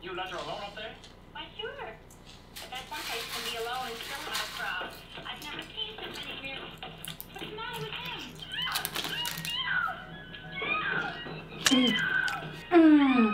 You let her alone up there? Why, sure. But that's one place you can be alone and still have a crowd. I've never seen so many mirrors. What's the matter with him? Mm.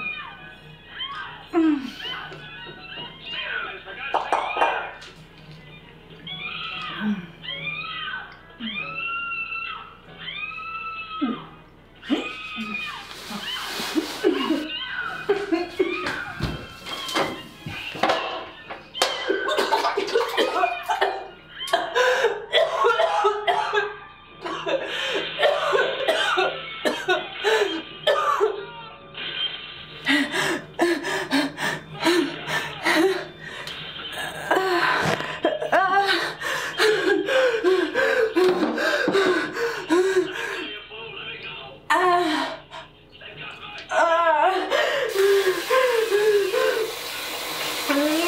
朋友